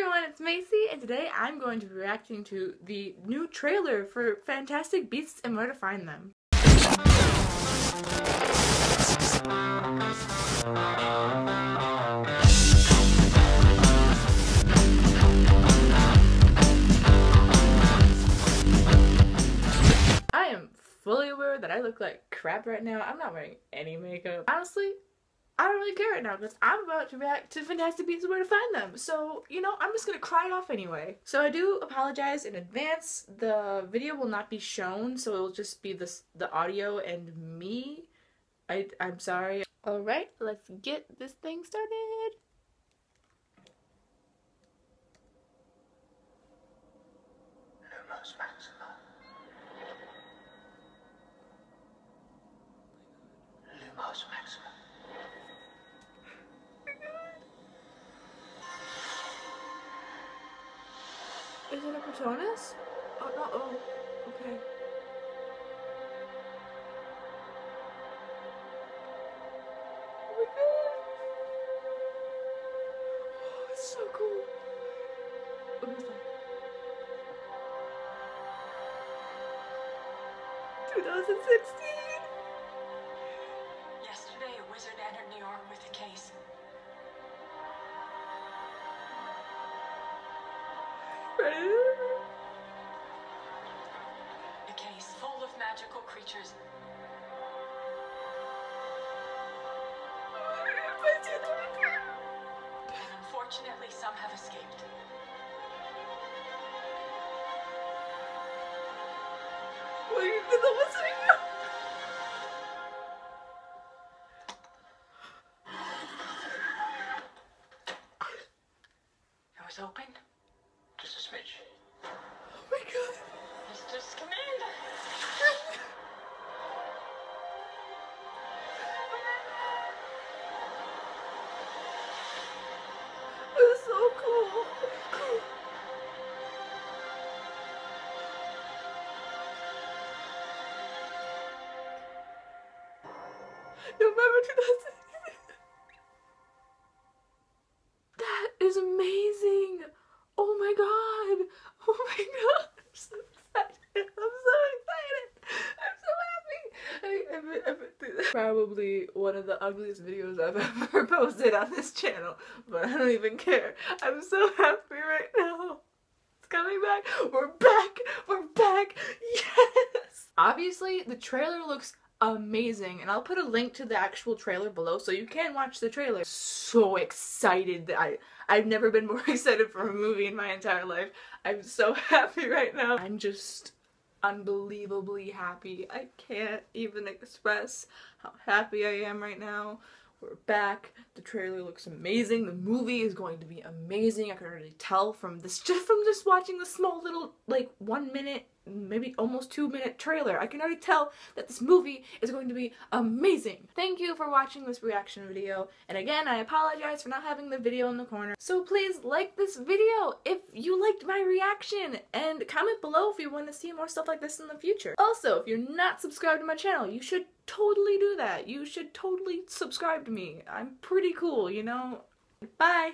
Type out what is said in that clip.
everyone, it's Masie, and today I'm going to be reacting to the new trailer for Fantastic Beasts and Where to Find Them. I am fully aware that I look like crap right now. I'm not wearing any makeup. Honestly, I don't really care right now because I'm about to react to Fantastic Beasts and Where to Find Them. So, you know, I'm just gonna cry it off anyway. So I do apologize in advance. The video will not be shown, so it'll just be the, the audio and me. I, I'm sorry. Alright, let's get this thing started. Is it a Patronus? Oh, no, oh, okay. Oh my god! Oh, it's so cool. That? 2016! Yesterday, a wizard entered New York with a case. A case full of magical creatures. And unfortunately, some have escaped. The? It was open. Smidge. Oh my god. It was so cool. November 2000. That is amazing. Oh my god. Oh my god. I'm so excited. I'm so excited. I'm so happy. I, I've been, I've been through this. Probably one of the ugliest videos I've ever posted on this channel, but I don't even care. I'm so happy right now. It's coming back. We're back. We're back. Yes. Obviously, the trailer looks amazing and I'll put a link to the actual trailer below so you can watch the trailer. So excited that I I've never been more excited for a movie in my entire life. I'm so happy right now. I'm just unbelievably happy. I can't even express how happy I am right now. We're back. The trailer looks amazing. The movie is going to be amazing. I can already tell from this just from just watching the small little like 1 minute maybe almost two minute trailer. I can already tell that this movie is going to be amazing. Thank you for watching this reaction video. And again, I apologize for not having the video in the corner. So please like this video if you liked my reaction and comment below if you want to see more stuff like this in the future. Also, if you're not subscribed to my channel, you should totally do that. You should totally subscribe to me. I'm pretty cool, you know? Bye!